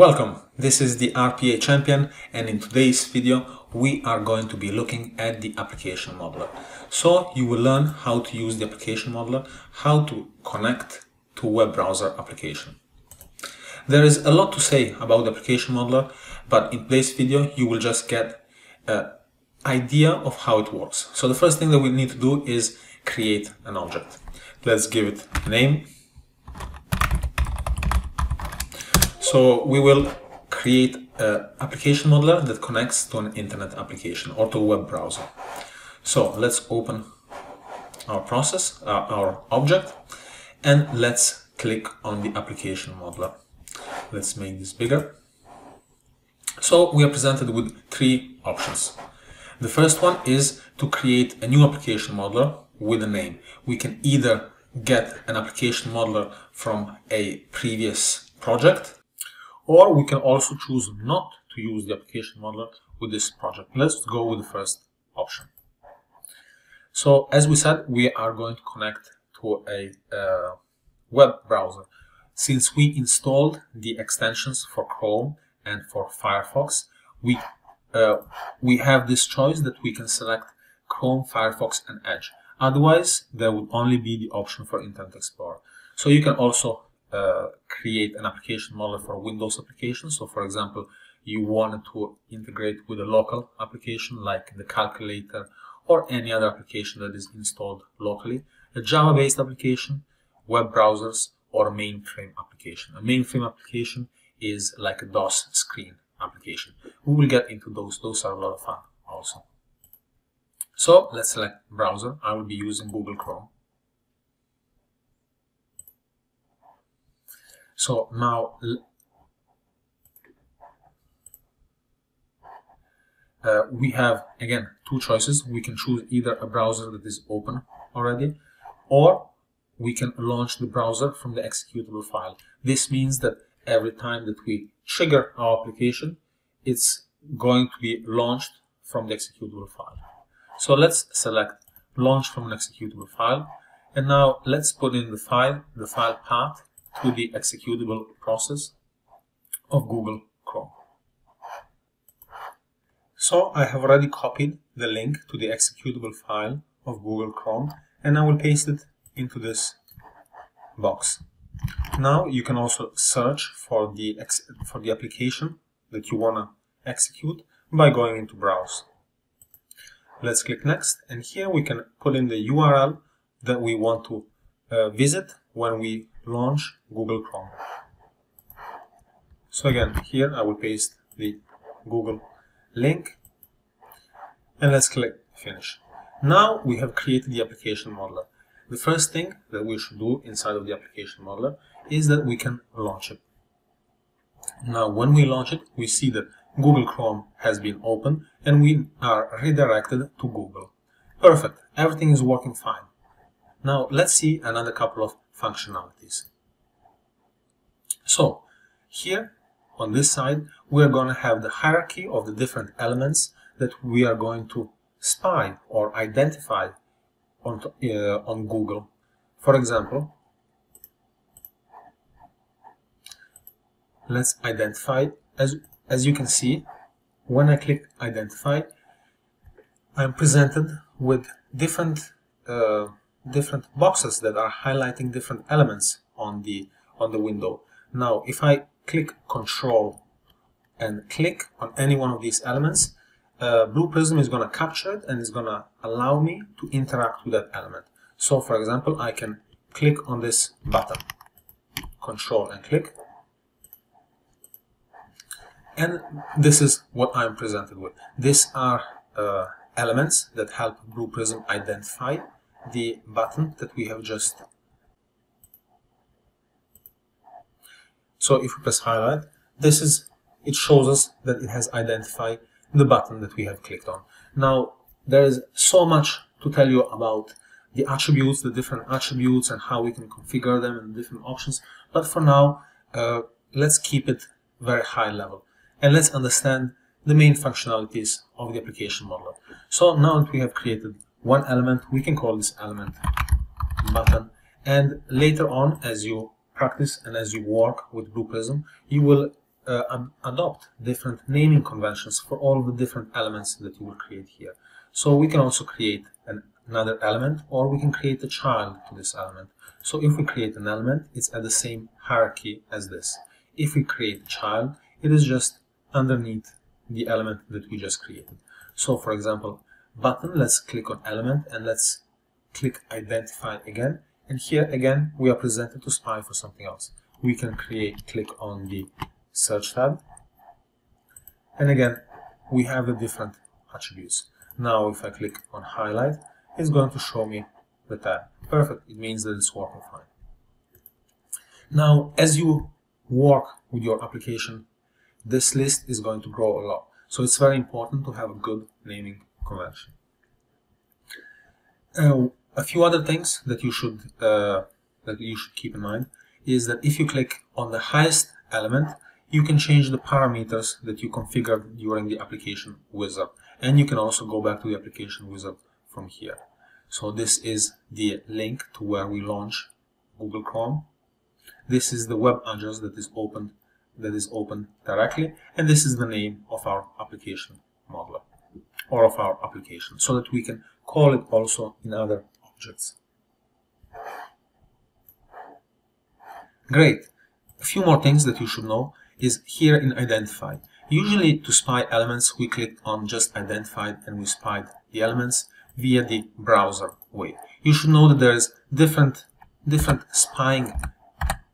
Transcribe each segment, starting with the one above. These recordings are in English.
Welcome, this is the RPA Champion and in today's video we are going to be looking at the application modeler. So you will learn how to use the application modeler, how to connect to web browser application. There is a lot to say about the application modeler, but in today's video you will just get an idea of how it works. So the first thing that we need to do is create an object. Let's give it a name So we will create an application modeler that connects to an internet application or to a web browser. So let's open our process, uh, our object, and let's click on the application modeler. Let's make this bigger. So we are presented with three options. The first one is to create a new application modeler with a name. We can either get an application modeler from a previous project or we can also choose not to use the application modeler with this project. Let's go with the first option. So as we said, we are going to connect to a uh, web browser. Since we installed the extensions for Chrome and for Firefox, we uh, we have this choice that we can select Chrome, Firefox, and Edge. Otherwise, there would only be the option for Internet Explorer. So you can also uh, create an application model for Windows applications. So for example, you wanted to integrate with a local application like the calculator or any other application that is installed locally, a Java-based application, web browsers, or a mainframe application. A mainframe application is like a DOS screen application. We will get into those. Those are a lot of fun also. So let's select browser. I will be using Google Chrome. So now uh, we have again two choices. We can choose either a browser that is open already or we can launch the browser from the executable file. This means that every time that we trigger our application, it's going to be launched from the executable file. So let's select launch from an executable file. And now let's put in the file, the file path to the executable process of Google Chrome. So I have already copied the link to the executable file of Google Chrome and I will paste it into this box. Now you can also search for the for the application that you want to execute by going into browse. Let's click next and here we can put in the URL that we want to uh, visit when we launch Google Chrome. So again, here I will paste the Google link and let's click finish. Now we have created the application modeler. The first thing that we should do inside of the application modeler is that we can launch it. Now when we launch it, we see that Google Chrome has been opened and we are redirected to Google. Perfect, everything is working fine. Now let's see another couple of functionalities. So here on this side we are going to have the hierarchy of the different elements that we are going to spy or identify on, uh, on Google. For example, let's identify as as you can see when I click identify I'm presented with different uh, different boxes that are highlighting different elements on the on the window. Now if I click control and click on any one of these elements uh, Blue Prism is going to capture it and it's going to allow me to interact with that element. So for example I can click on this button control and click and this is what I'm presented with. These are uh, elements that help Blue Prism identify the button that we have just so if we press highlight this is it shows us that it has identified the button that we have clicked on. Now there is so much to tell you about the attributes the different attributes and how we can configure them and different options but for now uh, let's keep it very high level and let's understand the main functionalities of the application modeler so now that we have created one element we can call this element button and later on as you practice and as you work with blue prism you will uh, adopt different naming conventions for all the different elements that you will create here. So we can also create an, another element or we can create a child to this element. So if we create an element, it's at the same hierarchy as this. If we create a child, it is just underneath the element that we just created. So for example, button, let's click on element and let's click identify again. And here again, we are presented to spy for something else. We can create, click on the search tab. And again, we have the different attributes. Now if I click on highlight, it's going to show me the tab. Perfect, it means that it's working fine. Now, as you work with your application, this list is going to grow a lot. So it's very important to have a good naming Uh, a few other things that you should uh, that you should keep in mind is that if you click on the highest element, you can change the parameters that you configured during the application wizard. And you can also go back to the application wizard from here. So this is the link to where we launch Google Chrome. This is the web address that is opened that is open directly and this is the name of our application modeler or of our application so that we can call it also in other objects. Great. A few more things that you should know is here in identify. Usually to spy elements we click on just identified and we spied the elements via the browser way. You should know that there is different different spying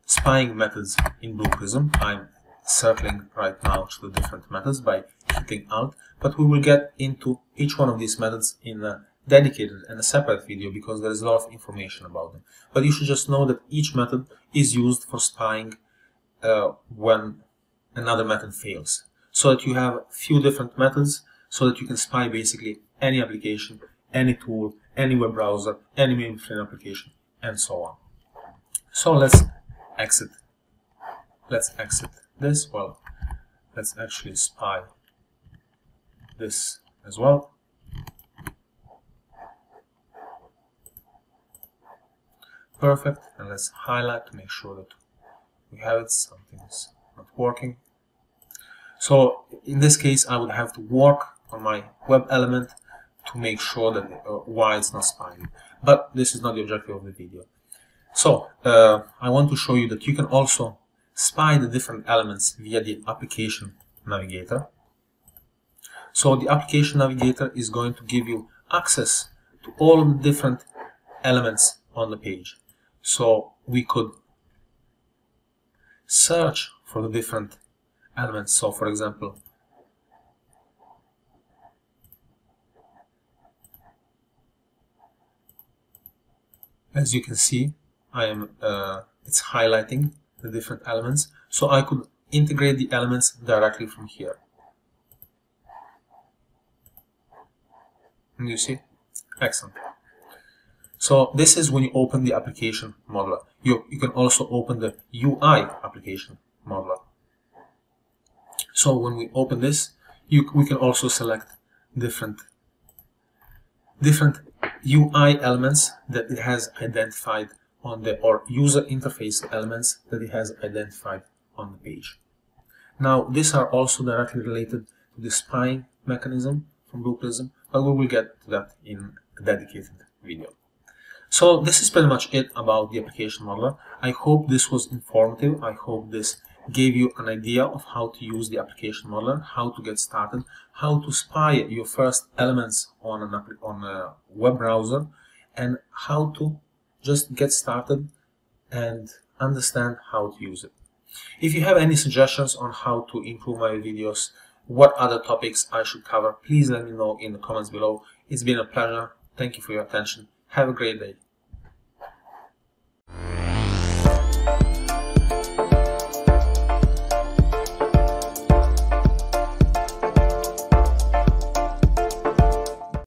spying methods in Blue Prism. I'm circling right now to the different methods by hitting Alt, but we will get into each one of these methods in a dedicated and a separate video because there is a lot of information about them. But you should just know that each method is used for spying uh, when another method fails. So that you have a few different methods so that you can spy basically any application, any tool, any web browser, any mainframe application, and so on. So let's exit. Let's exit this. Well, let's actually spy this as well. Perfect. And let's highlight to make sure that we have it. Something's not working. So in this case, I would have to work on my web element to make sure that uh, why it's not spying. But this is not the objective of the video. So uh, I want to show you that you can also spy the different elements via the application navigator. So the application navigator is going to give you access to all the different elements on the page. So we could search for the different elements. So for example, as you can see, I am uh, it's highlighting the different elements. So I could integrate the elements directly from here. You see? Excellent. So this is when you open the application modeler. You, you can also open the UI application modeler. So when we open this, you, we can also select different different UI elements that it has identified on the or user interface elements that it has identified on the page. Now these are also directly related to the spying mechanism from Prism, but we will get to that in a dedicated video. So this is pretty much it about the application modeler. I hope this was informative. I hope this gave you an idea of how to use the application modeler, how to get started, how to spy your first elements on, an, on a web browser, and how to just get started and understand how to use it. If you have any suggestions on how to improve my videos, what other topics I should cover, please let me know in the comments below. It's been a pleasure. Thank you for your attention. Have a great day.